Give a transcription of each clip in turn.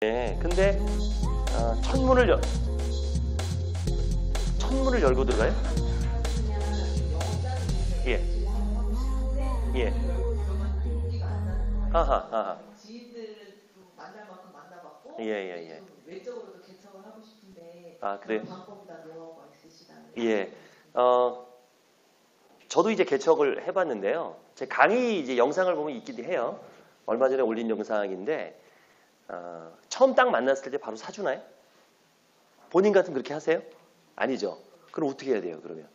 네, 근데 어, 천문을 열 천문을 열고 들어가요? 예. 예. 하하, 하하. 만나봤고 예, 예, 예. 아, 있으시다면 예. 어, 저도 이제 개척을 해봤는데요. 제 강의 이제 영상을 보면 있기도 해요. 얼마 전에 올린 영상인데, 어, 처음 딱 만났을 때 바로 사주나요? 본인 같은 그렇게 하세요? 아니죠. 그럼 어떻게 해야 돼요, 그러면?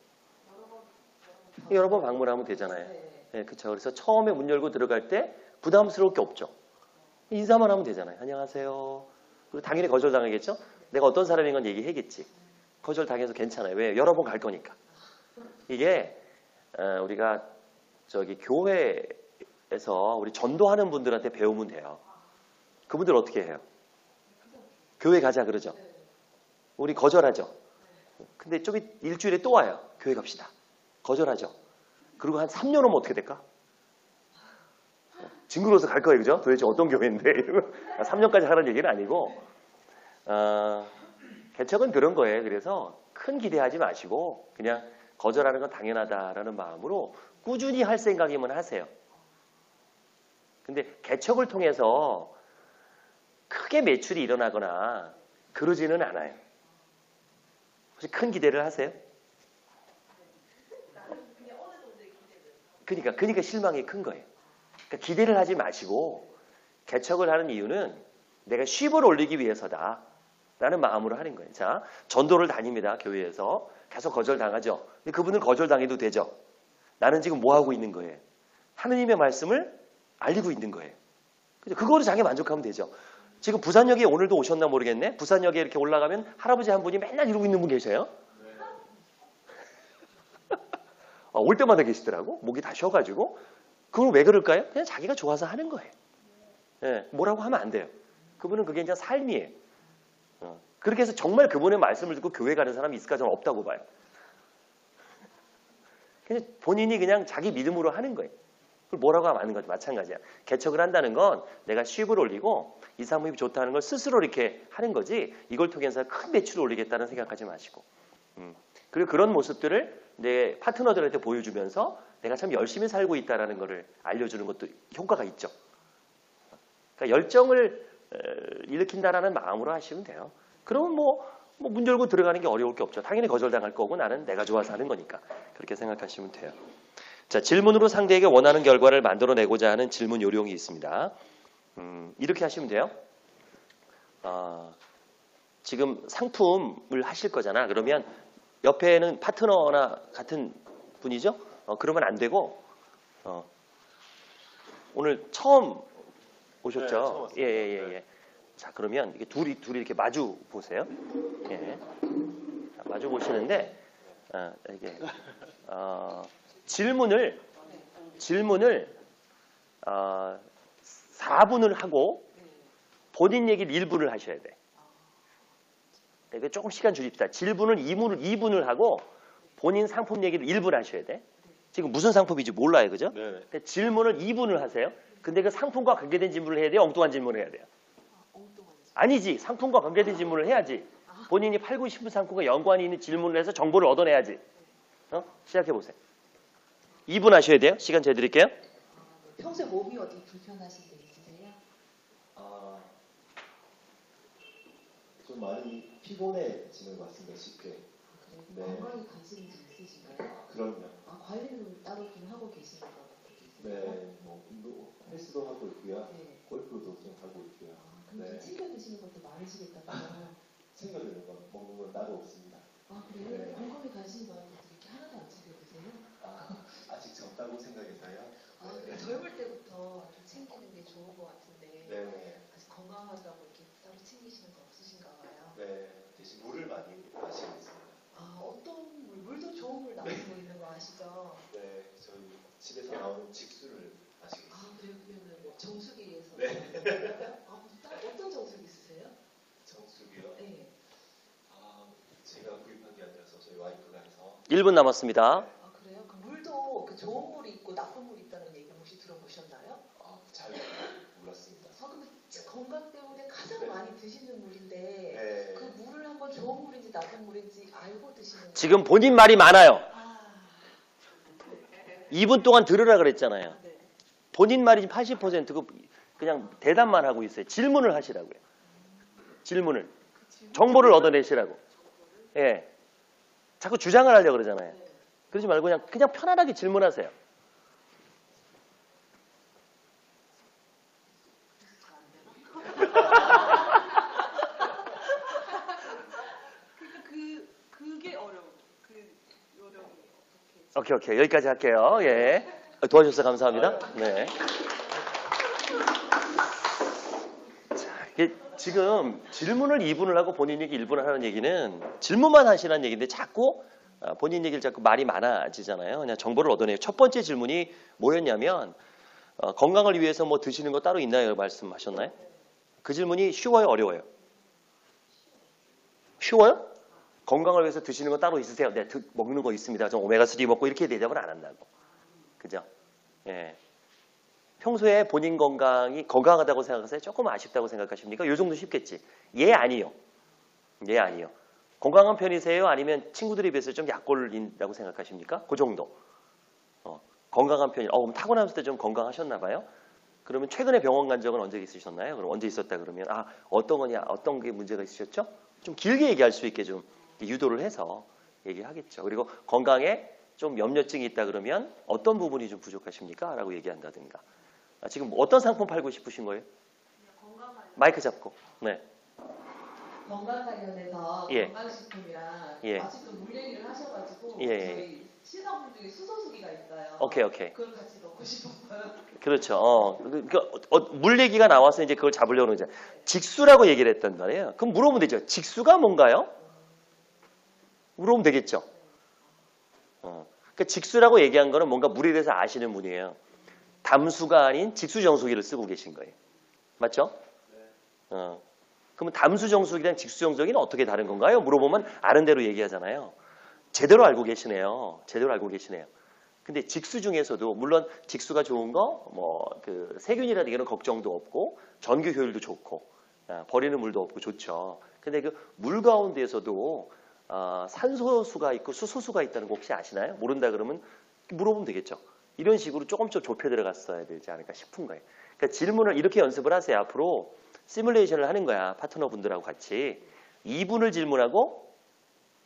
여러 번 방문하면 되잖아요. 네. 네, 그렇죠. 그래서 처음에 문 열고 들어갈 때 부담스러울 게 없죠. 인사만 하면 되잖아요. 안녕하세요. 그리고 당연히 거절당하겠죠? 내가 어떤 사람인 건 얘기해야겠지. 거절당해서 괜찮아요. 왜? 여러 번 갈 거니까. 이게 어, 우리가 저기 교회에서 우리 전도하는 분들한테 배우면 돼요. 그분들 어떻게 해요? 교회 가자 그러죠. 우리 거절하죠. 근데 좀 있- 일주일에 또 와요. 교회 갑시다. 거절하죠. 그리고 한 3년 오면 어떻게 될까? 징그러워서 갈 거예요, 그죠? 도대체 어떤 교회인데? 이러면 3년까지 하라는 얘기는 아니고, 어, 개척은 그런 거예요. 그래서 큰 기대하지 마시고, 그냥 거절하는 건 당연하다라는 마음으로 꾸준히 할 생각이면 하세요. 근데 개척을 통해서 크게 매출이 일어나거나 그러지는 않아요. 혹시 큰 기대를 하세요? 그러니까, 그러니까 실망이 큰 거예요. 그러니까 기대를 하지 마시고 개척을 하는 이유는 내가 쉽을 올리기 위해서다. 라는 마음으로 하는 거예요. 자, 전도를 다닙니다. 교회에서. 계속 거절당하죠. 근데 그분은 거절당해도 되죠. 나는 지금 뭐 하고 있는 거예요? 하느님의 말씀을 알리고 있는 거예요. 그죠? 그거로 자기 만족하면 되죠. 지금 부산역에 오늘도 오셨나 모르겠네. 부산역에 이렇게 올라가면 할아버지 한 분이 맨날 이러고 있는 분 계세요. 어, 올 때마다 계시더라고. 목이 다 쉬어가지고. 그걸 왜 그럴까요? 그냥 자기가 좋아서 하는 거예요. 예, 뭐라고 하면 안 돼요. 그분은 그게 그냥 삶이에요. 어, 그렇게 해서 정말 그분의 말씀을 듣고 교회 가는 사람이 있을까 저는 없다고 봐요. 그냥 본인이 그냥 자기 믿음으로 하는 거예요. 그걸 뭐라고 안 거죠. 마찬가지야. 개척을 한다는 건 내가 수입을 올리고 이 사람이 좋다는 걸 스스로 이렇게 하는 거지 이걸 통해서 큰 매출을 올리겠다는 생각하지 마시고. 음. 그리고 그런 모습들을 내 파트너들한테 보여주면서 내가 참 열심히 살고 있다는 것을 알려주는 것도 효과가 있죠. 그러니까 열정을 어, 일으킨다라는 마음으로 하시면 돼요. 그러면 뭐, 뭐 문 열고 들어가는 게 어려울 게 없죠. 당연히 거절당할 거고 나는 내가 좋아서 하는 거니까. 그렇게 생각하시면 돼요. 자, 질문으로 상대에게 원하는 결과를 만들어내고자 하는 질문 요령이 있습니다. 음, 이렇게 하시면 돼요. 아, 지금 상품을 하실 거잖아. 그러면 옆에는 파트너나 같은 분이죠? 어, 그러면 안 되고, 어, 오늘 처음 오셨죠? 네, 처음. 예, 예, 예, 예. 자, 그러면 이게 둘이, 둘이 이렇게 마주 보세요. 예. 자, 마주 보시는데, 어, 이게, 어, 질문을, 질문을, 어, 4분을 하고 본인 얘기를 1분을 하셔야 돼. 이거 조금 시간 줄입시다. 질문을 2분을, 2분을 하고 본인 상품 얘기를 1분 하셔야 돼. 지금 무슨 상품인지 몰라요. 그죠? 네. 근데 질문을 2분을 하세요. 근데 그 상품과 관계된 질문을 해야 돼요? 엉뚱한 질문을 해야 돼요? 아니지. 상품과 관계된 질문을 해야지. 본인이 팔고 싶은 상품과 연관이 있는 질문을 해서 정보를 얻어내야지. 어? 시작해보세요. 2분 하셔야 돼요. 시간 재 드릴게요. 평소에 몸이 어디 불편하신 데 있으세요? 아, 좀 많이 피곤해지는 것 같습니다. 쉽게. 그래요? 네. 건강에 관심이 좀 있으신가요? 그럼요. 아, 관리를 따로 좀 하고 계시는 것 같으세요? 네, 뭐 운동, 헬스도 하고 있고요. 네. 골프도 좀 하고 있고요. 아, 그럼 네. 좀 챙겨 드시는 것도 많으시겠다고요? 챙겨 드는 건 먹는 건 따로 없습니다. 아, 그래요? 네. 건강에 관심이 많은데 이렇게 하나도 안 챙겨 드세요? 아, 아직 젊다고 생각했나요? 아, 네. 젊을 때부터 좀 챙기는 게 좋은 것 같은데 네, 아직 건강하다고 이렇게 따로 챙기시는 거 없으신가 봐요. 네. 대신 물을 많이 마시고 있습니다. 아, 어떤 물, 물도 좋은 물 나오고 있는 거 아시죠? 네, 저희 집에서 나오는 직수를 마시고 있습니다. 아, 그래요? 그러면 정수기에서. 네. 아, 따- 어떤 정수기 있으세요? 정수기요. 네. 아, 제가 구입한 게 아니라서 저희 와이프가 해서 1분 남았습니다. 아, 그래요? 그 물도 그 좋은 물이 있고 나쁜 물이 있다는 얘기 혹시 들어보셨나요? 아, 잘 몰랐습니다. 아, 근데 건강 때문에 가장 많이 드시는 물인데 네. 그 물을 한번 좋은 물인 지. 지금 본인 말이 많아요. 아, 2분 동안 들으라 그랬잖아요. 네. 본인 말이 80%고 그냥 대답만 하고 있어요. 질문을 하시라고요. 질문을. 정보를 얻어내시라고. 예. 자꾸 주장을 하려고 그러잖아요. 그러지 말고 그냥, 그냥 편안하게 질문하세요. 그 그게 어려워. 그 요령이 어떻게? 오케이, 오케이. 여기까지 할게요. 예. 도와주셔서 감사합니다. 네. 자, 이게 지금 질문을 2분을 하고 본인 얘기 1분을 하는 얘기는 질문만 하시라는 얘기인데 자꾸 아, 본인 얘기를 자꾸 말이 많아지잖아요. 그냥 정보를 얻어내요. 첫 번째 질문이 뭐였냐면 어, 건강을 위해서 뭐 드시는 거 따로 있나요? 말씀하셨나요? 그 질문이 쉬워요? 어려워요? 쉬워요? 건강을 위해서 드시는 거 따로 있으세요? 네, 드- 먹는 거 있습니다. 저 오메가3 먹고 이렇게 대답을 안 한다고. 그죠? 예. 평소에 본인 건강이 건강하다고 생각하세요? 조금 아쉽다고 생각하십니까? 요 정도 쉽겠지. 예, 아니요. 예, 아니요. 건강한 편이세요? 아니면 친구들에 비해서 좀 약골린다고 생각하십니까? 그 정도. 어, 건강한 편이, 어, 그럼 타고났을 때 좀 건강하셨나 봐요? 그러면 최근에 병원 간 적은 언제 있으셨나요? 그럼 언제 있었다 그러면, 아, 어떤 거냐, 어떤 게 문제가 있으셨죠? 좀 길게 얘기할 수 있게 좀 유도를 해서 얘기하겠죠. 그리고 건강에 좀 염려증이 있다 그러면 어떤 부분이 좀 부족하십니까? 라고 얘기한다든가. 아, 지금 어떤 상품 팔고 싶으신 거예요? 마이크 잡고. 네. 건강 관련해서 예. 건강식품이랑 예. 아직도 물 얘기를 하셔가지고 예, 예. 저희 신화분 중에 수소수기가 있어요. 오케이, 오케이. 그걸 같이 넣고 싶었어요. 그렇죠. 어, 그, 그, 어, 물 얘기가 나와서 이제 그걸 잡으려고 그러죠. 직수라고 얘기를 했단 말이에요. 그럼 물어보면 되죠. 직수가 뭔가요? 물어보면 되겠죠. 어, 그러니까 직수라고 얘기한 거는 뭔가 물에 대해서 아시는 분이에요. 담수가 아닌 직수정수기를 쓰고 계신 거예요. 맞죠? 어. 그러면 담수정수기랑 직수정수기는 어떻게 다른 건가요? 물어보면 아는 대로 얘기하잖아요. 제대로 알고 계시네요. 제대로 알고 계시네요. 근데 직수 중에서도 물론 직수가 좋은 거 뭐 그 세균이라는 게 걱정도 없고 전기 효율도 좋고 아, 버리는 물도 없고 좋죠. 근데 그 물 가운데에서도 아, 산소수가 있고 수소수가 있다는 거 혹시 아시나요? 모른다 그러면 물어보면 되겠죠. 이런 식으로 조금씩 좁혀 들어갔어야 되지 않을까 싶은 거예요. 그러니까 질문을 이렇게 연습을 하세요. 앞으로 시뮬레이션을 하는 거야. 파트너분들하고 같이 2분을 질문하고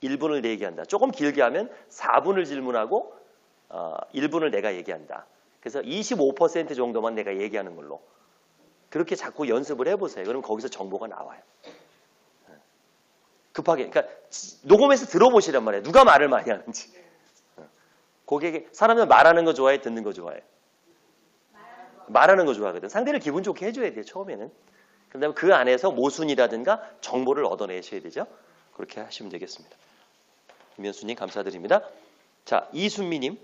1분을 내 얘기한다. 조금 길게 하면 4분을 질문하고 어, 1분을 내가 얘기한다. 그래서 25% 정도만 내가 얘기하는 걸로. 그렇게 자꾸 연습을 해보세요. 그럼 거기서 정보가 나와요. 급하게. 그러니까 지- 녹음해서 들어보시란 말이에요. 누가 말을 많이 하는지. 고객이 사람은 말하는 거 좋아해, 듣는 거 좋아해. 말하는 거 좋아하거든. 상대를 기분 좋게 해줘야 돼요. 처음에는. 그다음에 그 안에서 모순이라든가 정보를 얻어내셔야 되죠. 그렇게 하시면 되겠습니다. 김현수님 감사드립니다. 자 이순미님,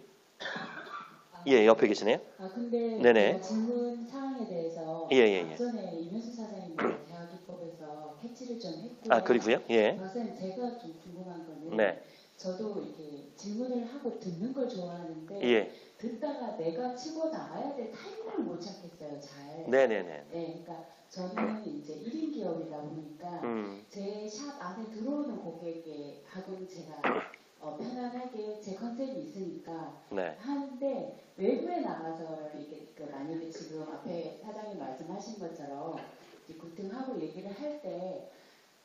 예 옆에 계시네요. 아 근데 네네. 제가 질문 사항에 대해서 예, 예, 예. 전에 이면수 사장님이 대학기법에서 아 그리고요, 예, 선생님 제가 좀 궁금한 거는 네, 저도 이렇게 질문을 하고 듣는 걸 좋아하는데 예, 듣다가 내가 치고 나가야 될 타이밍을 못 찾겠어요 잘. 네, 네, 네. 네, 그러니까 저는 이제 1인 기업이다 보니까 음, 제 샵 안에 들어오는 고객에 하고는 제가 어, 편안하게 제 컨셉이 있으니까 네, 하는데 외부에 나가서 이게 그 만약에 지금 앞에 사장님 말씀하신 것처럼 이제 구팅하고 얘기를 할 때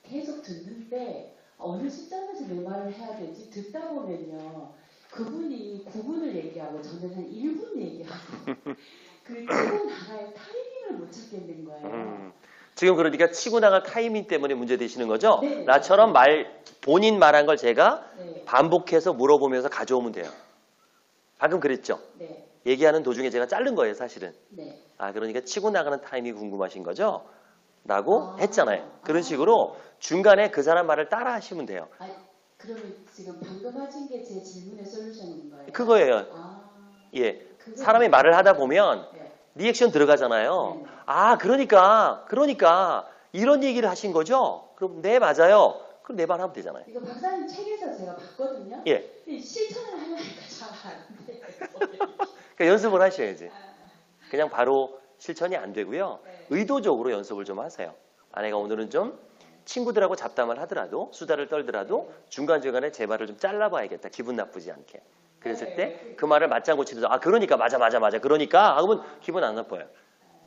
계속 듣는데 어느 시점에서 내 말을 해야 될지 듣다 보면요 그분이 9분을 얘기하고 저는 한 1분 얘기하고 그 치고 나갈 타이밍을 못 찾겠는 거예요. 음. 지금 그러니까 치고 나갈 타이밍 때문에 문제 되시는 거죠? 네. 나처럼 말 본인 말한 걸 제가 네, 반복해서 물어보면서 가져오면 돼요. 방금 그랬죠? 네, 얘기하는 도중에 제가 자른 거예요, 사실은. 네. 아, 그러니까 치고 나가는 타임이 궁금하신 거죠? 라고 아. 했잖아요. 그런 아. 식으로 중간에 그 사람 말을 따라 하시면 돼요. 아, 그러면 지금 방금 하신 게 제 질문의 솔루션인 거예요? 그거예요. 아, 예. 사람이 말을 하다 보면 네. 리액션 들어가잖아요. 네. 아, 그러니까, 그러니까 이런 얘기를 하신 거죠? 그럼 네, 맞아요. 그럼 내말 하면 되잖아요. 이거 박사님 책에서 제가 봤거든요. 예. 실천을 하려니까 잘 안 돼. 그러니까 연습을 하셔야지. 그냥 바로 실천이 안 되고요. 네. 의도적으로 연습을 좀 하세요. 아내가 오늘은 좀 친구들하고 잡담을 하더라도 수다를 떨더라도 중간중간에 제 말을 좀 잘라봐야겠다. 기분 나쁘지 않게. 그랬을 때 그 말을 맞장구 치면서 아 그러니까 맞아 맞아 맞아 그러니까 하면 기분 안 나빠요.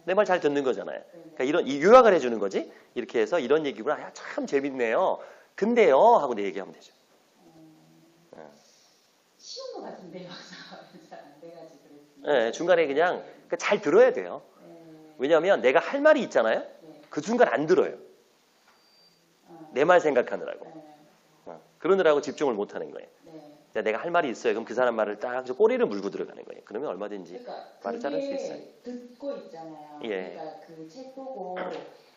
내 말 잘 듣는 거잖아요. 그러니까 이런 이 요약을 해주는 거지. 이렇게 해서 이런 얘기구나. 야, 참 재밌네요. 근데요 하고 내 얘기하면 되죠. 쉬운 것 같은데 막상 잘안 돼가지고 그랬어요. 예, 중간에 그냥 그러니까 잘 들어야 돼요. 네. 왜냐하면 내가 할 말이 있잖아요. 네. 그 순간 안 들어요. 어, 내말 생각하느라고. 네. 어, 그러느라고 집중을 못 하는 거예요. 네. 내가 할 말이 있어요. 그럼 그 사람 말을 딱 꼬리를 물고 들어가는 거예요. 그러면 얼마든지. 그러니까 말을 자를 수 있어요. 듣고 있잖아요. 예. 그러니까 그 책 보고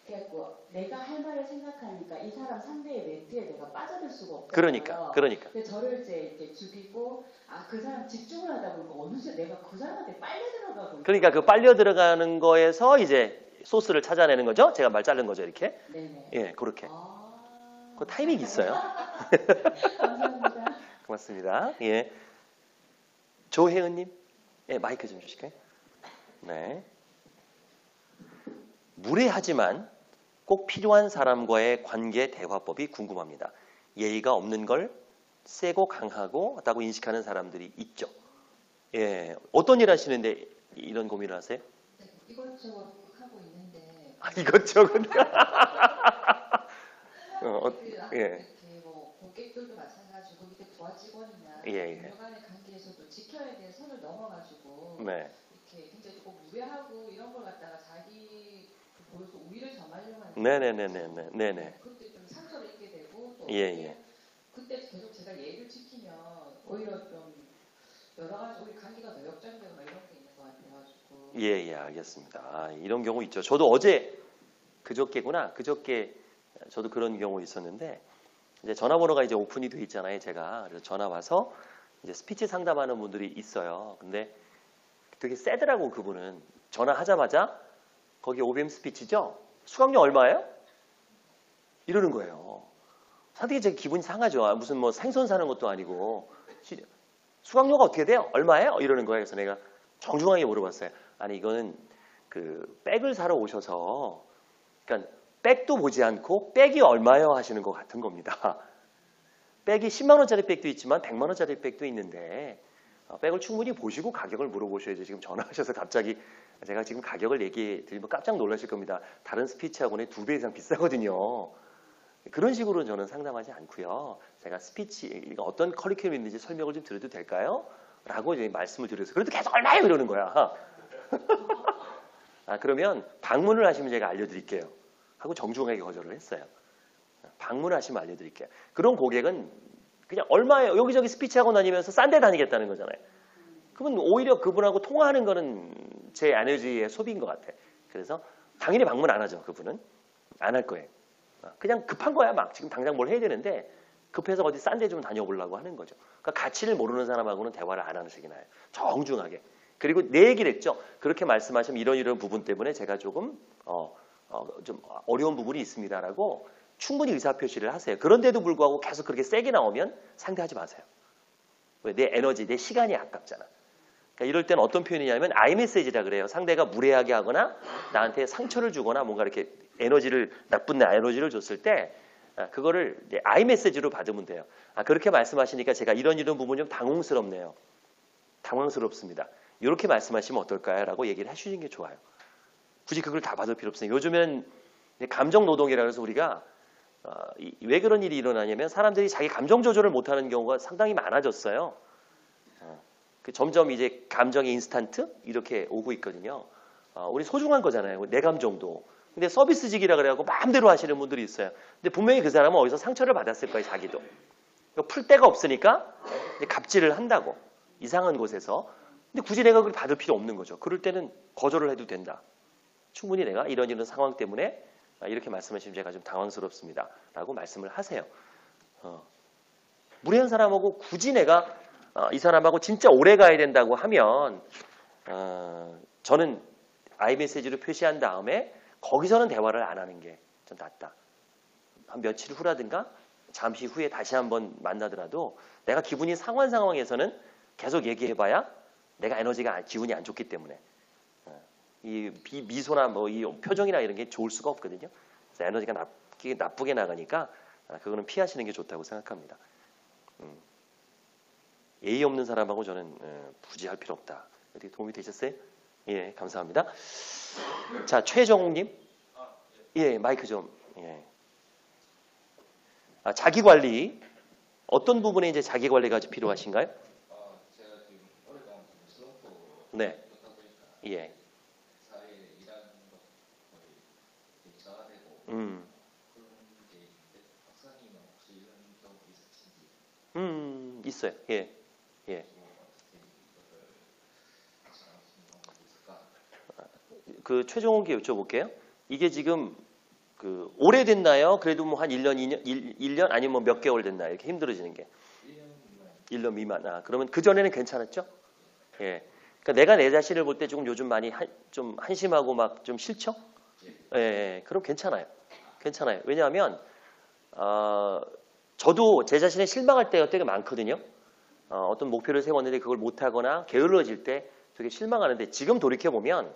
그래갖고 내가 할 말을 생각하니까 이 사람 상대의 멘트에 내가 빠져들 수가 없잖아요. 그러니까, 그러니까. 근데 저를 이제 이렇게 죽이고 아 그 사람 집중을 하다 보니까 어느새 내가 그 사람한테 빨려 들어가고 그러니까 그 빨려 들어가는 거에서 이제 소스를 찾아내는 거죠. 제가 말 자른 거죠. 이렇게. 네네. 예, 그렇게. 아. 그 타이밍이 있어요. 감사합니다. 고맙습니다. 예. 조혜은님, 예, 마이크 좀 주실까요? 네. 무례하지만 꼭 필요한 사람과의 관계 대화법이 궁금합니다. 예의가 없는 걸 세고 강하고 하다고 인식하는 사람들이 있죠. 예. 어떤 일 하시는데 이런 고민을 하세요? 네, 이것저것 하고 있는데 아, 이것저것. 어, 어, 그 예. 뭐 고객들도 마찬가지고 밑에 부하 직원이나 예, 예. 간의 관계에서도 지켜야 될 선을 넘어가지고 네. 이렇게 굉장히 무례하고 이런 걸 갖다가 자기 점하려고 하는 네네네네네. 네네. 그때 좀 상처를 입게 되고 또 예, 예. 그때 계속 제가 예의를 지키면 오히려 좀 여러 가지 우리 관계가 더 역전되고 막 이런 게 있는 것 같아가지고 예, 예, 알겠습니다. 아, 이런 경우 있죠. 저도 어제 그저께구나. 그저께 저도 그런 경우 있었는데 이제 전화번호가 이제 오픈이 돼 있잖아요. 제가 그래서 전화 와서 이제 스피치 상담하는 분들이 있어요. 근데 되게 세더라고 그분은 전화하자마자 거기 OBM 스피치죠. 수강료 얼마예요? 이러는 거예요. 상당히 제 기분이 상하죠. 아, 무슨 뭐 생선 사는 것도 아니고 시- 수강료가 어떻게 돼요? 얼마예요? 이러는 거예요. 그래서 내가 정중하게 물어봤어요. 아니 이거는 그 백을 사러 오셔서 그러니까 백도 보지 않고 백이 얼마요 하시는 것 같은 겁니다. 백이 10만 원짜리 백도 있지만 100만 원짜리 백도 있는데 어, 백을 충분히 보시고 가격을 물어보셔야지 지금 전화하셔서 갑자기 제가 지금 가격을 얘기해 드리면 깜짝 놀라실 겁니다. 다른 스피치학원의 두배 이상 비싸거든요. 그런 식으로는 저는 상담하지 않고요. 제가 스피치 그러니까 어떤 커리큘럼이 있는지 설명을 좀 드려도 될까요? 라고 이제 말씀을 드려서 그래도 계속 얼마예요 이러는 거야. 아 그러면 방문을 하시면 제가 알려드릴게요. 하고 정중하게 거절을 했어요. 방문하시면 알려드릴게요. 그런 고객은 그냥 얼마예요? 여기저기 스피치 하고 다니면서 싼 데 다니겠다는 거잖아요. 그러면 오히려 그분하고 통화하는 거는 제 에너지의 소비인 것 같아. 그래서 당연히 방문 안 하죠. 그분은 안 할 거예요. 어, 그냥 급한 거야. 막 지금 당장 뭘 해야 되는데 급해서 어디 싼 데 좀 다녀보려고 하는 거죠. 그러니까 가치를 모르는 사람하고는 대화를 안 하는 식이 나요. 정중하게. 그리고 내 얘기를 했죠. 그렇게 말씀하시면 이런 이런 부분 때문에 제가 조금 어, 어, 좀 어려운 부분이 있습니다라고 충분히 의사표시를 하세요. 그런데도 불구하고 계속 그렇게 세게 나오면 상대하지 마세요. 왜? 내 에너지, 내 시간이 아깝잖아. 그러니까 이럴 때는 어떤 표현이냐면 아이메시지라 그래요. 상대가 무례하게 하거나 나한테 상처를 주거나 뭔가 이렇게 에너지를 나쁜 에너지를 줬을 때 아, 그거를 아이메시지로 받으면 돼요. 아, 그렇게 말씀하시니까 제가 이런 이런 부분이 좀 당황스럽네요. 당황스럽습니다. 이렇게 말씀하시면 어떨까요? 라고 얘기를 해주시는 게 좋아요. 굳이 그걸 다 받을 필요 없어요. 요즘엔 감정 노동이라 해서 우리가 어, 이- 왜 그런 일이 일어나냐면 사람들이 자기 감정 조절을 못하는 경우가 상당히 많아졌어요. 어, 그 점점 이제 감정의 인스턴트 이렇게 오고 있거든요. 어, 우리 소중한 거잖아요. 내 감정도. 근데 서비스직이라 그래갖고 마음대로 하시는 분들이 있어요. 근데 분명히 그 사람은 어디서 상처를 받았을 거예요, 자기도. 풀 데가 없으니까 갑질을 한다고. 이상한 곳에서. 근데 굳이 내가 그걸 받을 필요 없는 거죠. 그럴 때는 거절을 해도 된다. 충분히 내가 이런 이런 상황 때문에 아, 이렇게 말씀하시면 제가 좀 당황스럽습니다. 라고 말씀을 하세요. 어. 무례한 사람하고 굳이 내가 어, 이 사람하고 진짜 오래 가야 된다고 하면 어, 저는 아이메시지로 표시한 다음에 거기서는 대화를 안 하는 게좀 낫다. 한 며칠 후라든가 잠시 후에 다시 한번 만나더라도 내가 기분이 상한 상황에서는 계속 얘기해봐야 내가 에너지가 기운이 안 좋기 때문에 어, 이 비- 미소나 뭐 이 표정이나 이런 게 좋을 수가 없거든요. 그래서 자, 에너지가 나쁘게, 나쁘게 나가니까 아, 그거는 피하시는 게 좋다고 생각합니다. 음. 예의 없는 사람하고 저는 어, 굳이 할 필요 없다. 어떻게 도움이 되셨어요? 예, 감사합니다. 자, 최정욱님. 예, 마이크 좀. 예. 아, 자기 관리. 어떤 부분에 이제 자기 관리가 필요하신가요? 아, 네. 예. 음. 음, 있어요. 예. 예. 그 최종욱께 여쭤볼게요. 이게 지금 그 오래됐나요? 그래도 뭐 한 1년, 2년, 1, 년 아니면 뭐 몇 개월 됐나요? 이렇게 힘들어지는 게. 1년 미만 1년 미만. 아, 그러면 그전에는 괜찮았죠? 예. 그러니까 내가 내 자신을 볼 때 조금 요즘 많이 한, 좀 한심하고 막 좀 싫죠? 예, 예. 그럼 괜찮아요. 괜찮아요. 왜냐하면, 어, 저도 제 자신에 실망할 때가 되게 많거든요. 어, 어떤 목표를 세웠는데 그걸 못하거나 게을러질 때 되게 실망하는데 지금 돌이켜보면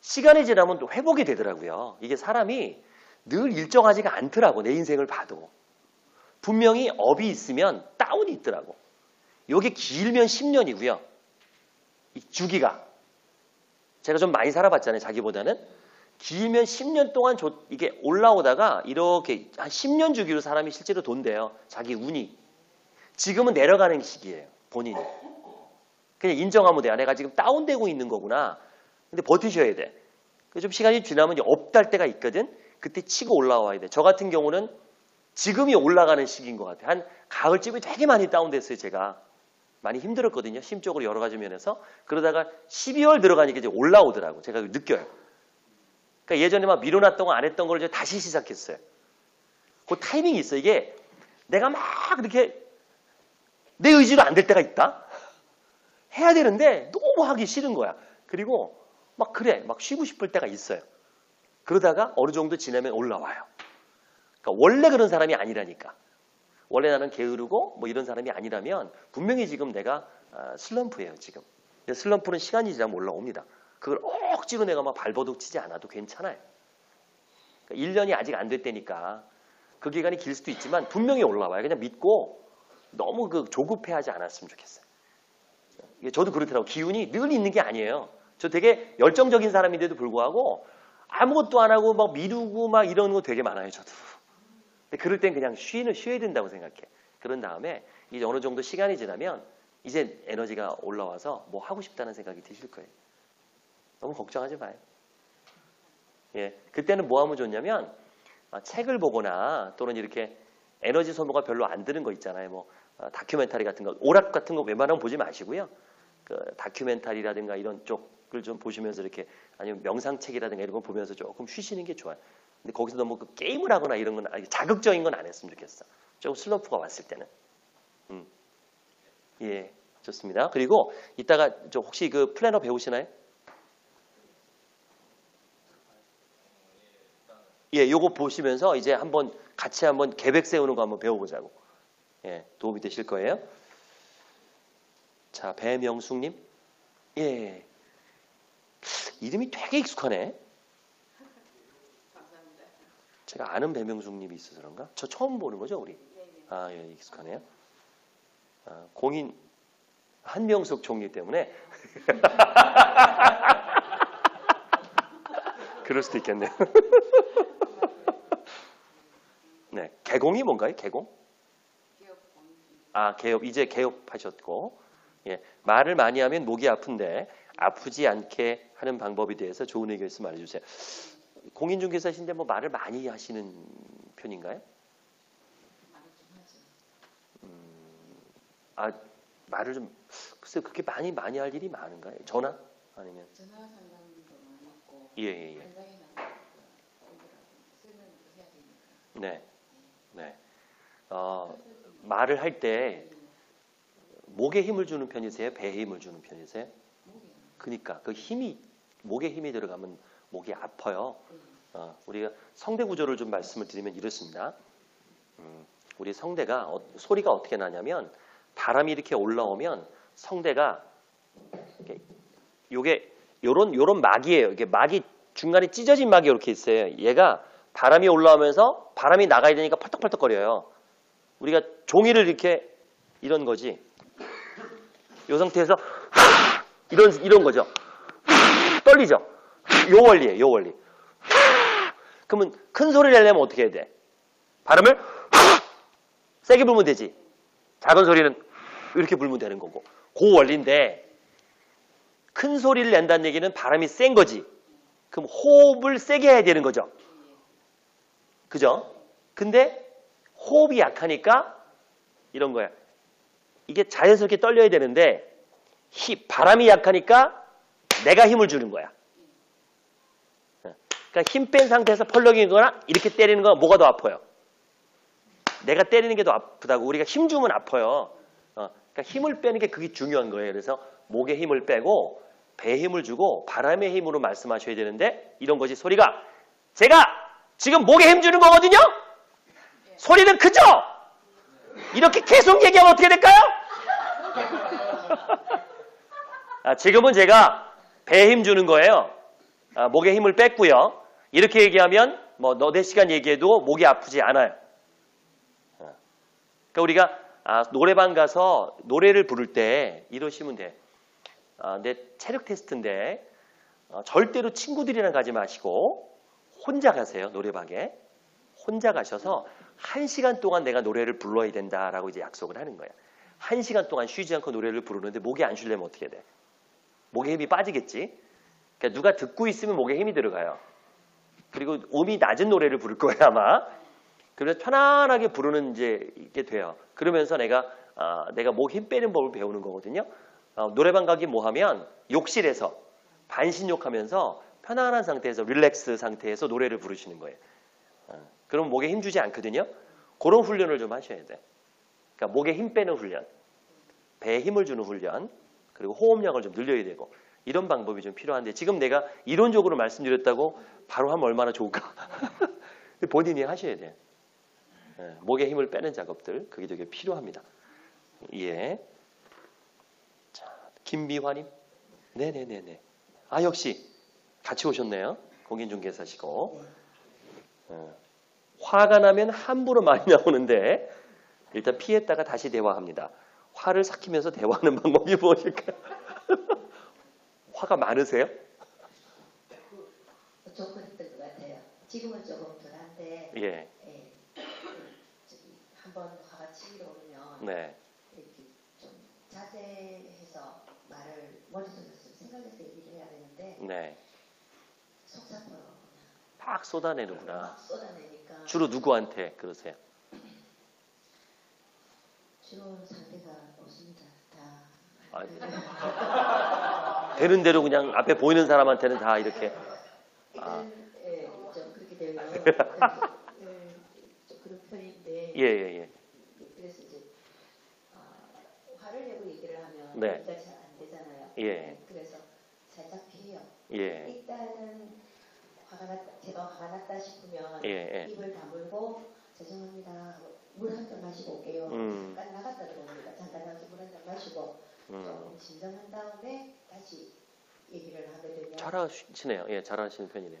시간이 지나면 또 회복이 되더라고요. 이게 사람이 늘 일정하지가 않더라고, 내 인생을 봐도. 분명히 업이 있으면 다운이 있더라고. 요게 길면 10년이고요. 이 주기가. 제가 좀 많이 살아봤잖아요, 자기보다는. 길면 10년 동안 조- 이게 올라오다가 이렇게 한 10년 주기로 사람이 실제로 돈대요. 자기 운이. 지금은 내려가는 시기예요, 본인이. 그냥 인정하면 돼요. 내가 지금 다운되고 있는 거구나. 근데 버티셔야 돼. 그좀 시간이 지나면 업달 때가 있거든. 그때 치고 올라와야 돼. 저 같은 경우는 지금이 올라가는 시기인 것 같아요. 한 가을쯤에 되게 많이 다운됐어요, 제가. 많이 힘들었거든요. 심적으로 여러 가지 면에서. 그러다가 12월 들어가니까 이제 올라오더라고. 제가 느껴요. 그러니까 예전에 막 미뤄놨던 거 안 했던 걸 이제 다시 시작했어요. 그 타이밍이 있어. 이게 내가 막 이렇게 내 의지로 안 될 때가 있다? 해야 되는데 너무 하기 싫은 거야. 그리고 막 그래. 막 쉬고 싶을 때가 있어요. 그러다가 어느 정도 지나면 올라와요. 그러니까 원래 그런 사람이 아니라니까. 원래 나는 게으르고 뭐 이런 사람이 아니라면 분명히 지금 내가 아, 슬럼프예요, 지금. 슬럼프는 시간이 지나면 올라옵니다. 그걸 억지로 내가 막 발버둥 치지 않아도 괜찮아요. 그러니까 1년이 아직 안 됐다니까. 그 기간이 길 수도 있지만 분명히 올라와요. 그냥 믿고 너무 그 조급해하지 않았으면 좋겠어요. 저도 그렇더라고. 기운이 늘 있는 게 아니에요. 저 되게 열정적인 사람인데도 불구하고 아무것도 안 하고 막 미루고 막 이러는 거 되게 많아요, 저도. 근데 그럴 땐 그냥 쉬는 쉬어야 된다고 생각해. 그런 다음에 이제 어느 정도 시간이 지나면 이제 에너지가 올라와서 뭐 하고 싶다는 생각이 드실 거예요. 너무 걱정하지 마요. 예, 그때는 뭐 하면 좋냐면 아, 책을 보거나 또는 이렇게 에너지 소모가 별로 안 드는 거 있잖아요. 뭐 아, 다큐멘터리 같은 거, 오락 같은 거 웬만하면 보지 마시고요. 그 다큐멘터리라든가 이런 쪽을 좀 보시면서 이렇게 아니면 명상책이라든가 이런 거 보면서 조금 쉬시는 게 좋아요. 근데 거기서 너무 그 게임을 하거나 이런 건 아니, 자극적인 건 안 했으면 좋겠어. 조금 슬럼프가 왔을 때는. 음. 예, 좋습니다. 그리고 이따가 저 혹시 그 플래너 배우시나요? 예, 요거 보시면서 이제 한번 같이 한번 계획 세우는 거 한번 배워보자고. 예, 도움이 되실 거예요. 자, 배명숙님. 예. 이름이 되게 익숙하네. 감사합니다. 제가 아는 배명숙님이 있어서 그런가? 저 처음 보는 거죠, 우리? 네네. 아, 예, 익숙하네요. 아, 공인 한명숙 총리 때문에. 그럴 수도 있겠네요. 네, 개공이 뭔가요? 개공? 아, 개업 이제 개업하셨고, 예, 말을 많이 하면 목이 아픈데 아프지 않게 하는 방법에 대해서 좋은 의견 있으면 말해주세요. 공인중개사신데 뭐 말을 많이 하시는 편인가요? 하죠. 아, 말을 좀 글쎄 그렇게 많이 많이 할 일이 많은가요? 전화 아니면 전화 상담도 많이 있고 예, 예, 예. 네, 네. 어, 말을 할 때 목에 힘을 주는 편이세요? 배에 힘을 주는 편이세요? 그러니까 그 힘이 목에 힘이 들어가면 목이 아파요. 네. 어, 우리가 성대 구조를 좀 말씀을 드리면 이렇습니다. 음, 우리 성대가 어- 소리가 어떻게 나냐면 바람이 이렇게 올라오면 성대가 이렇게 요게 요런 요런 막이에요. 이게 막이 중간에 찢어진 막이 이렇게 있어요. 얘가 바람이 올라오면서 바람이 나가야 되니까 펄떡펄떡거려요. 우리가 종이를 이렇게 이런 거지. 이 상태에서 이런 이런 거죠. 떨리죠. 요 원리예요. 요 원리. 그러면 큰 소리를 내려면 어떻게 해야 돼? 발음을 세게 불면 되지. 작은 소리는 이렇게 불면 되는 거고. 그 원리인데 큰 소리를 낸다는 얘기는 바람이 센 거지. 그럼 호흡을 세게 해야 되는 거죠. 그죠? 근데 호흡이 약하니까 이런 거야. 이게 자연스럽게 떨려야 되는데 힘, 바람이 약하니까 내가 힘을 주는 거야. 그러니까 힘 뺀 상태에서 펄럭이거나 이렇게 때리는 건 뭐가 더 아파요? 내가 때리는 게 더 아프다고 우리가 힘 주면 아파요. 어, 그러니까 힘을 빼는 게 그게 중요한 거예요. 그래서 목에 힘을 빼고 배에 힘을 주고 바람의 힘으로 말씀하셔야 되는데 이런 거지 소리가 제가 지금 목에 힘 주는 거거든요. 소리는 크죠? 이렇게 계속 얘기하면 어떻게 될까요? 아, 지금은 제가 배에 힘 주는 거예요. 아, 목에 힘을 뺐고요. 이렇게 얘기하면 뭐 너네 시간 얘기해도 목이 아프지 않아요. 어. 그러니까 우리가 아, 노래방 가서 노래를 부를 때 이러시면 돼. 아, 내 체력 테스트인데 어, 절대로 친구들이랑 가지 마시고 혼자 가세요 노래방에 혼자 가셔서 한 시간 동안 내가 노래를 불러야 된다라고 이제 약속을 하는 거야. 한 시간 동안 쉬지 않고 노래를 부르는데 목이 안 쉬려면 어떻게 돼? 목에 힘이 빠지겠지. 그러니까 누가 듣고 있으면 목에 힘이 들어가요. 그리고 음이 낮은 노래를 부를 거예요 아마. 그래서 편안하게 부르는 이제 이게 돼요. 그러면서 내가 아, 내가 목 힘 빼는 법을 배우는 거거든요. 어, 노래방 가기 뭐 하면 욕실에서 반신욕하면서 편안한 상태에서 릴렉스 상태에서 노래를 부르시는 거예요. 어, 그럼 목에 힘 주지 않거든요. 그런 훈련을 좀 하셔야 돼. 그러니까 목에 힘 빼는 훈련, 배에 힘을 주는 훈련, 그리고 호흡량을 좀 늘려야 되고 이런 방법이 좀 필요한데 지금 내가 이론적으로 말씀드렸다고 바로 하면 얼마나 좋을까? 본인이 하셔야 돼. 예, 목에 힘을 빼는 작업들 그게 되게 필요합니다. 예. 자, 김미화님. 네네네네. 아 역시 같이 오셨네요. 공인중개사시고. 어, 화가 나면 함부로 많이 나오는데 일단 피했다가 다시 대화합니다. 화를 삭히면서 대화하는 방법이 무엇일까요? 화가 많으세요? 좀 그랬던 것 같아요. 지금은 조금 덜한데 예. 예, 저기 한번 화가 치밀어 오면 네. 이렇게 좀 자제해서 말을 머릿속에서 생각해서 얘기를 해야 되는데 네. 팍 쏟아내는구나. 막 쏟아내니까 주로 누구한테 그러세요? 주로 상대가 없습니다. 다 아, 되는 대로 그냥 앞에 보이는 사람한테는 다 이렇게. 아. 예, 좀 그렇게 되면 예, 좀 그런 편인데 예, 예, 예. 그래서 이제 아, 화를 내고 얘기를 하면 네. 얘기가 잘 안 되잖아요. 예. 그래서 살짝 피해요. 예. 일단은 화가 났다, 제가 화가 났다 싶으면 예, 예. 입을 다물고 죄송합니다. 물 한 잔 마시고 올게요. 음. 잠깐 나갔다 들어옵니다. 잠깐 나가서 물 한 잔 마시고 음. 진정한 다음에 다시 얘기를 하게 되면 잘하시네요. 예, 잘하시는 편이네요.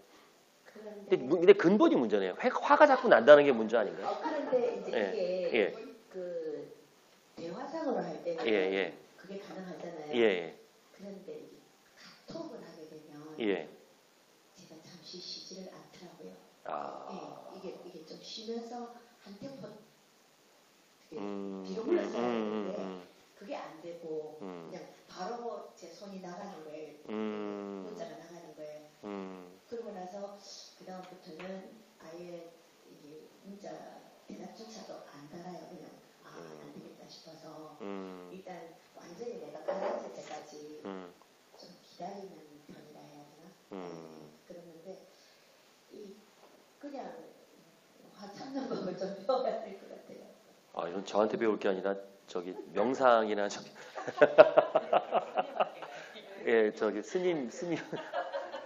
근데, 문- 근데 근본이 문제네요. 화- 화가 자꾸 난다는 게 문제 아닌가요? 어, 그런데 이제 예, 이게 예. 그 대화상으로 할 때는 예, 예. 그게 가능하잖아요. 예, 예. 그런데 카톡을 하게 되면 예. 제가 잠시 쉬지를 않더라고요. 아. 예, 이게 이게 좀 쉬면서 한 템포 음, 뒤로 음, 물러서야 음, 되는데 음, 그게 안 되고 음, 그냥 바로 제 손이 나가는 거예요. 음, 문자가 나가는 거예요. 음, 그러고 나서 그 다음부터는 아예 이게 문자 대답조차도 안 달아요. 그냥 아안 되겠다 싶어서 음, 일단 완전히 내가 가라앉을 때까지 음, 좀 기다리는 편이라 해야 되나? 음. 그러는데 이 그냥 화 참는 법을 좀 배워야 될 것 같아요. 아, 이건 저한테 배울 게 아니라 저기 명상이나 저기 예, 저기 스님 스님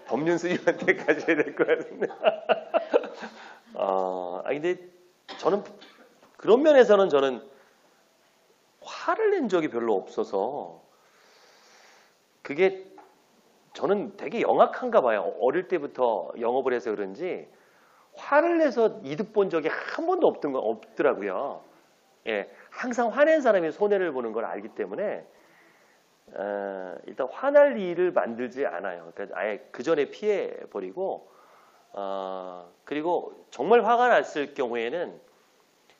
법륜 스님한테 가셔야 될 것 같은데. 아, 아, 근데 저는 그런 면에서는 저는 화를 낸 적이 별로 없어서 그게 저는 되게 영악한가 봐요. 어릴 때부터 영업을 해서 그런지 화를 내서 이득 본 적이 한 번도 없던 거 없더라고요. 예, 항상 화낸 사람이 손해를 보는 걸 알기 때문에 어, 일단 화날 일을 만들지 않아요. 그러니까 아예 그 전에 피해 버리고 어, 그리고 정말 화가 났을 경우에는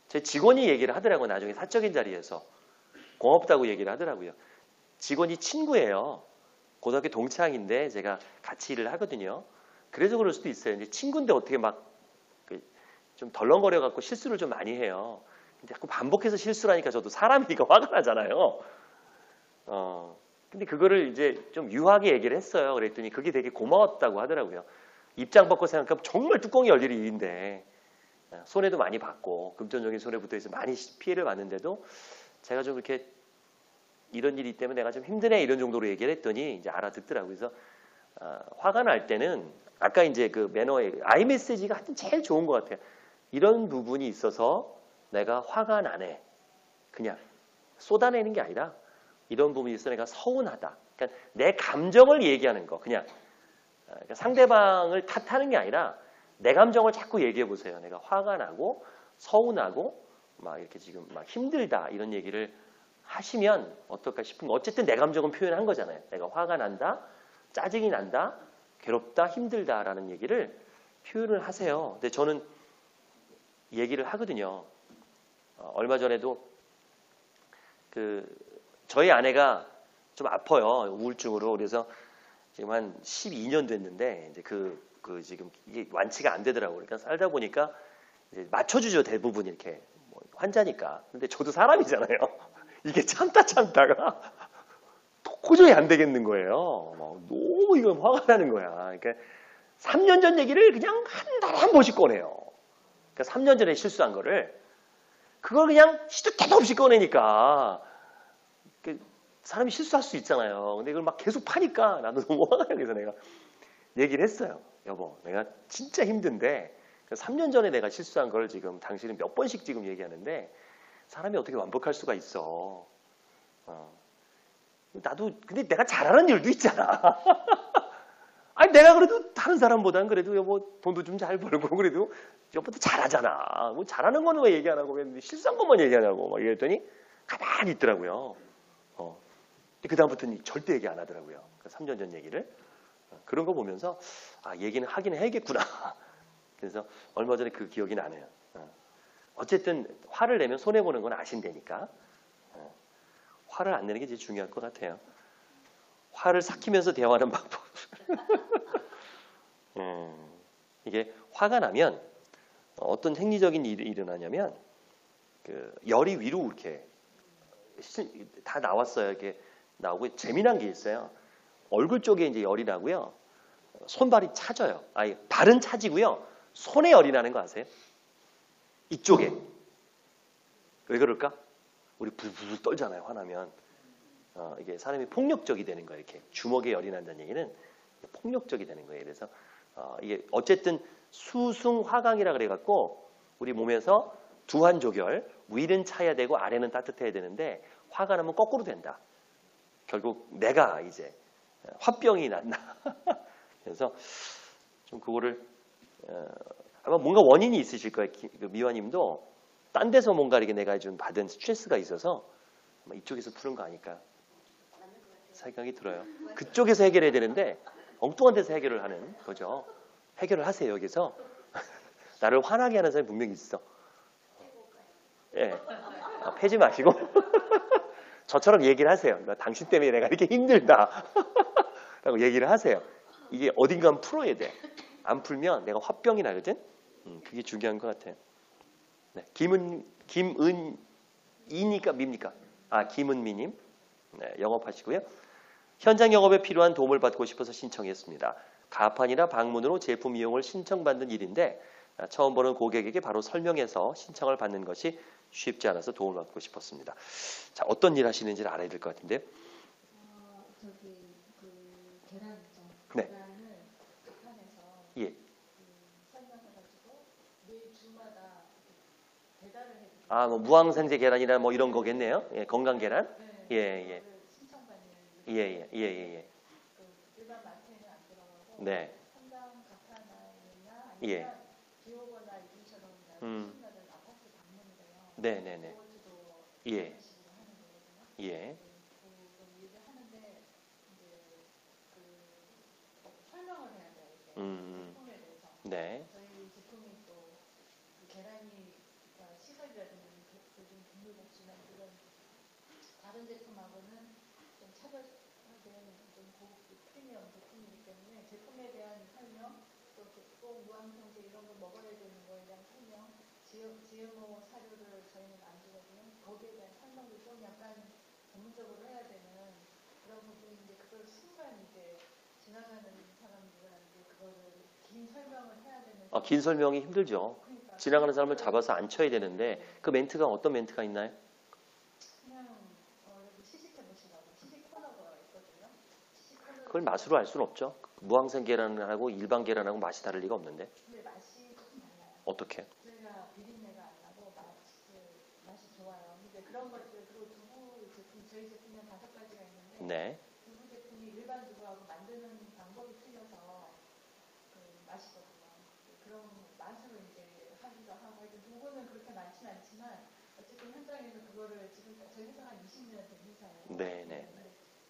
제 직원이 얘기를 하더라고요. 나중에 사적인 자리에서 고맙다고 얘기를 하더라고요. 직원이 친구예요. 고등학교 동창인데 제가 같이 일을 하거든요. 그래서 그럴 수도 있어요. 이제 친구인데 어떻게 막 좀 덜렁거려 갖고 실수를 좀 많이 해요. 근데 자꾸 반복해서 실수를 하니까 저도 사람이니까 화가 나잖아요. 어, 근데 그거를 이제 좀 유하게 얘기를 했어요. 그랬더니 그게 되게 고마웠다고 하더라고요. 입장 바꿔 생각하면 정말 뚜껑이 열릴 일인데 어, 손해도 많이 받고 금전적인 손해부터 해서 많이 피해를 봤는데도 제가 좀 이렇게 이런 일이 때문에 내가 좀 힘드네 이런 정도로 얘기를 했더니 이제 알아듣더라고요. 그래서 어, 화가 날 때는 아까 이제 그 매너의 아이 메시지가 하여튼 제일 좋은 것 같아요. 이런 부분이 있어서 내가 화가 나네. 그냥 쏟아내는 게 아니라 이런 부분이 있어 내가 서운하다. 그러니까 내 감정을 얘기하는 거. 그냥 어, 그러니까 상대방을 탓하는 게 아니라 내 감정을 자꾸 얘기해 보세요. 내가 화가 나고 서운하고 막 이렇게 지금 막 힘들다 이런 얘기를 하시면 어떨까 싶은 거. 어쨌든 내 감정은 표현한 거잖아요. 내가 화가 난다, 짜증이 난다, 괴롭다, 힘들다라는 얘기를 표현을 하세요. 근데 저는 얘기를 하거든요. 어, 얼마 전에도 그 저희 아내가 좀 아파요 우울증으로 그래서 지금 한 12년 됐는데 이제 그, 그 지금 이게 완치가 안 되더라고요. 그러니까 살다 보니까 맞춰주죠 대부분 이렇게 뭐 환자니까. 근데 저도 사람이잖아요. 이게 참다 참다가 도저히 안 되겠는 거예요. 막 너무 이건 화가 나는 거야. 그러니까 3년 전 얘기를 그냥 한 달에 한 번씩 꺼내요. 그러니까 3년 전에 실수한 거를 그걸 그냥 시도 때도 없이 꺼내니까 그 사람이 실수할 수 있잖아요. 근데 이걸 막 계속 파니까 나도 너무 화가 나요. 그래서 내가 얘기를 했어요. 여보, 내가 진짜 힘든데 3년 전에 내가 실수한 걸 지금 당신은 몇 번씩 지금 얘기하는데 사람이 어떻게 완벽할 수가 있어. 어. 나도 근데 내가 잘하는 일도 있잖아. 아니 내가 그래도 다른 사람보다는 그래도 여보 돈도 좀 잘 벌고 그래도 여보도 잘하잖아. 뭐 잘하는 거는 왜 얘기 안 하고 왜 실수한 것만 얘기하냐고 막 이랬더니 가만히 있더라고요. 어. 그 다음부터는 절대 얘기 안 하더라고요. 그 3년 전 얘기를 어, 그런 거 보면서 아 얘기는 하긴 해야겠구나. 그래서 얼마 전에 그 기억이 나네요. 어. 어쨌든 화를 내면 손해 보는 건 아신다니까. 어. 화를 안 내는 게 제일 중요할 것 같아요. 화를 삭히면서 대화하는 방법. 음, 이게 화가 나면 어떤 생리적인 일이 일어나냐면 그 열이 위로 이렇게 시- 다 나왔어요. 이렇게 나오고 재미난 게 있어요. 얼굴 쪽에 이제 열이 나고요. 손발이 차져요. 아니 발은 차지고요. 손에 열이 나는 거 아세요? 이쪽에 왜 그럴까? 우리 불불 떨잖아요. 화나면 어, 이게 사람이 폭력적이 되는 거예요. 이렇게 주먹에 열이 난다는 얘기는 폭력적이 되는 거예요. 그래서 어, 이게 어쨌든 수승화강이라 그래갖고 우리 몸에서 두한조결 위는 차야 되고 아래는 따뜻해야 되는데 화가 나면 거꾸로 된다. 결국 내가 이제 화병이 났나. 그래서 좀 그거를 어, 아마 뭔가 원인이 있으실 거예요. 기- 그 미화님도 딴 데서 뭔가 이렇게 내가 좀 받은 스트레스가 있어서 이쪽에서 푸는 거 아닐까 생각이 들어요. 그쪽에서 해결해야 되는데 엉뚱한 데서 해결을 하는 거죠. 해결을 하세요 여기서 나를 화나게 하는 사람이 분명히 있어. 예, 아, 패지 마시고 저처럼 얘기를 하세요. 나 당신 때문에 내가 이렇게 힘들다. 라고 얘기를 하세요. 이게 어딘가 풀어야 돼. 안 풀면 내가 화병이 나거든. 음, 그게 중요한 것 같아요. 네, 김은 김은이니까 밉니까? 아 김은미님 네, 영업하시고요. 현장 영업에 필요한 도움을 받고 싶어서 신청했습니다. 가판이나 방문으로 제품 이용을 신청받는 일인데 아, 처음 보는 고객에게 바로 설명해서 신청을 받는 것이 쉽지 않아서 도움을 받고 싶었습니다. 자 어떤 일 하시는지를 알아야 될 것 같은데 어, 저기 그 계란 있죠. 네. 계란을 북한에서 예. 그 해주고. 아뭐 무항생제 계란이나 뭐 이런 거겠네요. 예, 건강 계란. 네, 예, 예. 그거를 신청받는 예예예 예, 예, 예. 그 일반 마트에는 안 들어가고 네. 한강 가파나이나 예. 음. 아파트. 네네네. 예. 식으로 하는 거거든요. 예. 하는데 이제 그 음. 대해서. 네. 저희 제품이 또그 계란이 그러니까 시설이라든지 그- 요즘 동물 복지나 이런 다른 제품하고는 좀 차별화된 좀 고급 프리미엄 제품이기 때문에 제품에 대한 설명 또꼭 무항생제 이런 걸 먹어야 되는 거에 대한 설명 GMO 사료를 저희는 안 주거든요. 거기에 대한 설명도 좀 약간 전문적으로 해야 되는 그런 부분인데 그걸 순간 이제 지나가는 사람들한테 그거를 긴 설명을 해야 되는 아, 긴 설명이 힘들죠. 그러니까 지나가는 사람을 잡아서 앉혀야 되는데 그 멘트가 어떤 멘트가 있나요? 어, 그걸 맛으로 알 수는 없죠. 무항생 계란하고 일반 계란하고 맛이 다를 리가 없는데 맛이. 어떻게? 네. 두부 제품이 일반 두부하고 만드는 방법이 틀려서 그 맛있거든요. 그런 맛으로 이제 하기도 하고 하여튼 두부는 그렇게 많지는 않지만 어쨌든 현장에서 그거를 지금 저희 회사가 한 20년 된 회사예요. 네, 네.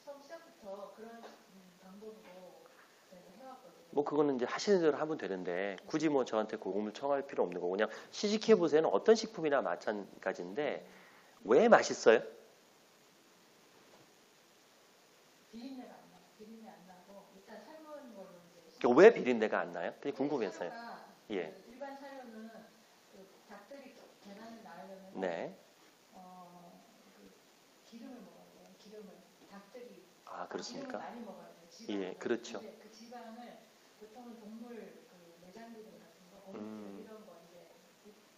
처음 시작부터 그런 음, 방법으로. 뭐 그거는 이제 하시는 대로 하면 되는데 굳이 뭐 저한테 고금을 청할 필요 없는 거고 그냥 시식해 보세요는 어떤 식품이나 마찬가지인데 왜 맛있어요? 비린내가 안 나요. 비린내 안 나고 일단 삶은 걸로 이제 그러니까 왜 비린내가 안 나요? 그게 궁금해서요. 사료가 예. 그 일반 사료는 그 닭들이 계란을 낳으려면 네. 어, 그 기름을 먹어야 돼요. 기름을 닭들이 아 그렇습니까? 많이 먹어야 돼요. 지방을. 예, 그렇죠. 그 지방을 보통은 동물 그 내장 기름 같은 거, 어묵 음. 이런 거 이제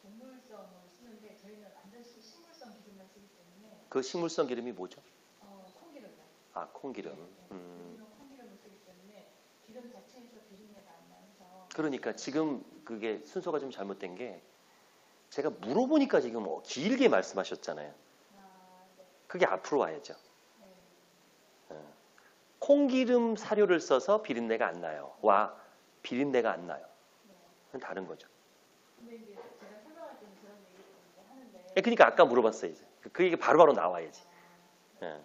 동물성을 쓰는데 저희는 완전 시- 식물성 기름만 쓰기 때문에 그 식물성 기름이 뭐죠? 어, 콩기름이요. 아 콩기름. 네, 네. 음. 콩기름을 쓰기 때문에 기름 자체에서 비린내가 안 나서 그러니까 지금 그게 순서가 좀 잘못된 게 제가 물어보니까 지금 어, 길게 말씀하셨잖아요. 아, 네. 그게 앞으로 와야죠. 네. 콩기름 사료를 써서 비린내가 안 나요. 와 비린내가 안 나요. 네. 그건 다른 거죠. 예, 그러니까 아까 물어봤어요. 이제. 그 얘기 바로바로 나와야지. 예.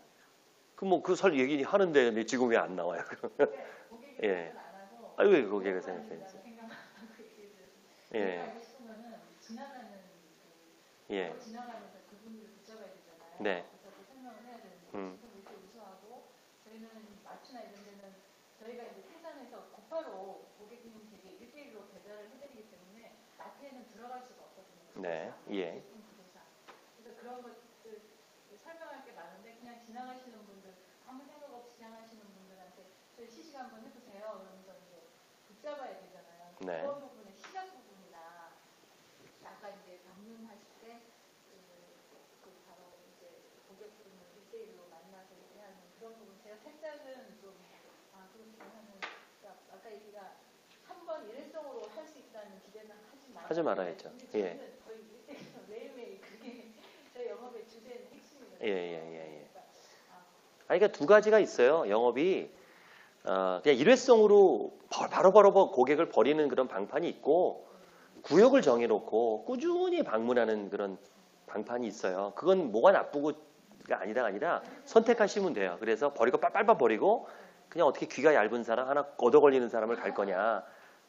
그뭐 그 설 얘기 하는데 왜 지금 왜 안 나와요? 예. 아유 왜 그런 생각해야지. 예. 그 예. 네. 그래서 그 설명을 해야 되는데 음. 지금 이렇게 우수하고 저희는 마트나 이런 데는 저희가 이제 생산해서 곧바로 고객님 댁에 1대1로 배달을 해드리기 때문에 마트에는 들어갈 수가 없거든요. 네. 예. 그래서 그런 것들 설명할 게 많은데 그냥 지나가시는 분들 아무 생각 없이 지나가시는 분들한테 저희 시식 한번 해보세요. 그러면서 이제 붙잡아야 되잖아요. 네. 그런 부분의 시작 부분이나 아까 이제 방문하실 때 그, 그 바로 이제 고객분을 1대1로 만나서 얘기하는 그런 부분 제가 살짝은 좀 아 그렇게 하는 그러니까 아까 얘기가 한 번 일회성으로 할 수 있다는 기대는 하지 말아야 하지 말아야죠. 예. 거의 1대1로 매일매일 그게 저희 영업의 주된 핵심이거든요. 예, 예, 예, 예. 그러니까 아, 그러니까 두 가지가 있어요. 영업이 어, 그냥 일회성으로 바- 바로 바로 바 고객을 버리는 그런 방판이 있고 구역을 정해놓고 꾸준히 방문하는 그런 방판이 있어요. 그건 뭐가 나쁘고가 아니라 아니라 선택하시면 돼요. 그래서 버리고 빨빨빨 버리고 그냥 어떻게 귀가 얇은 사람 하나 얻어 걸리는 사람을 갈 거냐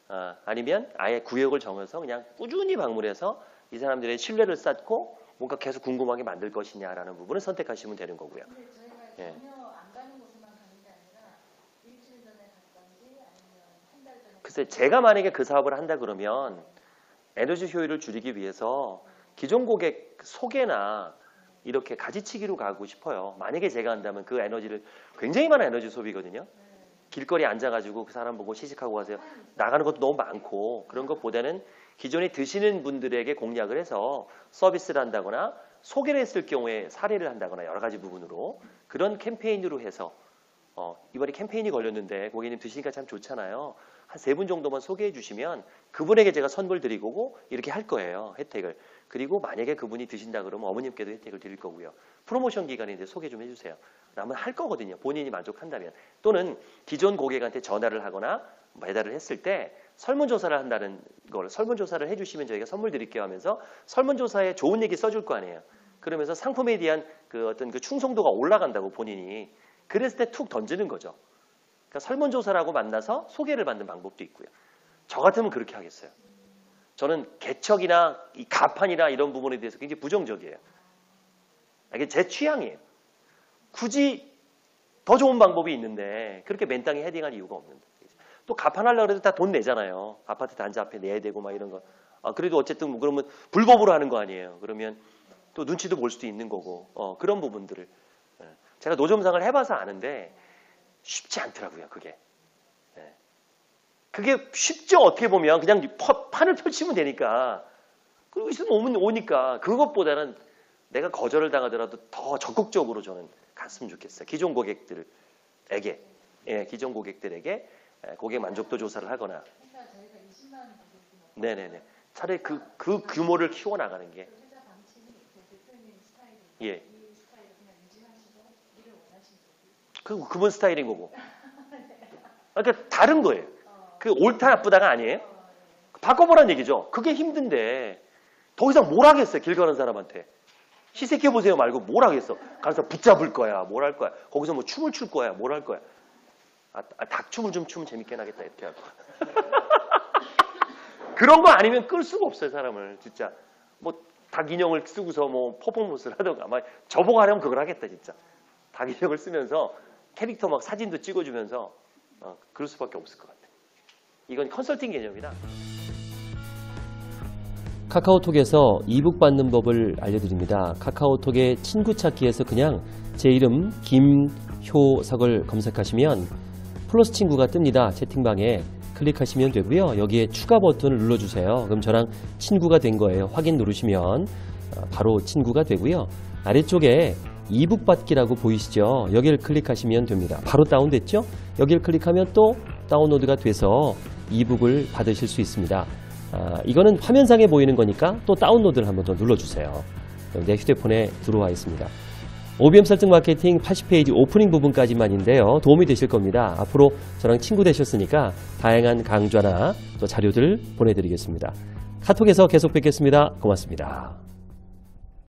어, 아니면 아예 구역을 정해서 그냥 꾸준히 방문해서 이 사람들의 신뢰를 쌓고 뭔가 계속 궁금하게 만들 것이냐라는 부분을 선택하시면 되는 거고요. 예. 글쎄 제가 만약에 그 사업을 한다 그러면 에너지 효율을 줄이기 위해서 기존 고객 소개나 이렇게 가지치기로 가고 싶어요. 만약에 제가 한다면 그 에너지를 굉장히 많은 에너지 소비거든요. 길거리에 앉아가지고 그 사람 보고 시식하고 가세요. 나가는 것도 너무 많고 그런 것보다는 기존에 드시는 분들에게 공략을 해서 서비스를 한다거나 소개를 했을 경우에 사례를 한다거나 여러 가지 부분으로 그런 캠페인으로 해서 어, 이번에 캠페인이 걸렸는데 고객님 드시니까 참 좋잖아요. 한 세 분 정도만 소개해 주시면 그분에게 제가 선물 드리고 이렇게 할 거예요. 혜택을. 그리고 만약에 그분이 드신다 그러면 어머님께도 혜택을 드릴 거고요. 프로모션 기간인데 소개 좀 해주세요. 그러면 할 거거든요. 본인이 만족한다면. 또는 기존 고객한테 전화를 하거나 배달을 했을 때 설문조사를 한다는 걸 설문조사를 해주시면 저희가 선물 드릴게요 하면서 설문조사에 좋은 얘기 써줄 거 아니에요. 그러면서 상품에 대한 그 어떤 그 충성도가 올라간다고 본인이 그랬을 때 툭 던지는 거죠. 그러니까 설문조사라고 만나서 소개를 받는 방법도 있고요. 저 같으면 그렇게 하겠어요. 저는 개척이나 이 가판이나 이런 부분에 대해서 굉장히 부정적이에요. 이게 제 취향이에요. 굳이 더 좋은 방법이 있는데 그렇게 맨땅에 헤딩할 이유가 없는데 또 가판하려고 해도 다 돈 내잖아요. 아파트 단지 앞에 내야 되고 막 이런 거. 아, 그래도 어쨌든 뭐 그러면 불법으로 하는 거 아니에요. 그러면 또 눈치도 볼 수도 있는 거고 어, 그런 부분들을 예. 제가 노점상을 해봐서 아는데 쉽지 않더라고요. 그게. 예. 그게 쉽죠. 어떻게 보면 그냥 퍼- 판을 펼치면 되니까 그리고 있으면 오면 오니까 그것보다는 내가 거절을 당하더라도 더 적극적으로 저는 갔으면 좋겠어요. 기존 고객들에게, 예, 기존 고객들에게 예, 고객 만족도 조사를 하거나, 회사 저희가 20만 원 정도 네네네. 차라리 그, 그 규모를 키워나가는 게, 예. 그, 그분 스타일인 거고. 그러니까 다른 거예요. 그 옳다 나쁘다가 아니에요. 바꿔보라는 얘기죠. 그게 힘든데, 더 이상 뭘 하겠어요, 길 가는 사람한테. 시색해보세요 말고 뭘 하겠어. 가서 붙잡을 거야, 뭘 할 거야. 거기서 뭐 춤을 출 거야, 뭘 할 거야. 아, 아, 닭춤을 좀 추면 재밌게 나겠다, 이렇게 하고. 그런 거 아니면 끌 수가 없어요, 사람을. 진짜. 뭐, 닭 인형을 쓰고서 뭐, 퍼포먼스를 하던가. 막, 저보고 하려면 그걸 하겠다, 진짜. 닭 인형을 쓰면서 캐릭터 막 사진도 찍어주면서, 어, 그럴 수밖에 없을 것 같아요. 이건 컨설팅 개념이라. 카카오톡에서 이북 받는 법을 알려드립니다. 카카오톡의 친구 찾기에서 그냥 제 이름 김효석을 검색하시면 플러스 친구가 뜹니다. 채팅방에 클릭하시면 되고요. 여기에 추가 버튼을 눌러주세요. 그럼 저랑 친구가 된 거예요. 확인 누르시면 어, 바로 친구가 되고요. 아래쪽에 이북 받기라고 보이시죠? 여기를 클릭하시면 됩니다. 바로 다운됐죠? 여기를 클릭하면 또 다운로드가 돼서 이북을 받으실 수 있습니다. 아, 이거는 화면상에 보이는 거니까 또 다운로드를 한번 더 눌러주세요. 내 휴대폰에 들어와 있습니다. OBM 설정 마케팅 80페이지 오프닝 부분까지만인데요. 도움이 되실 겁니다. 앞으로 저랑 친구 되셨으니까 다양한 강좌나 또 자료들 보내드리겠습니다. 카톡에서 계속 뵙겠습니다. 고맙습니다.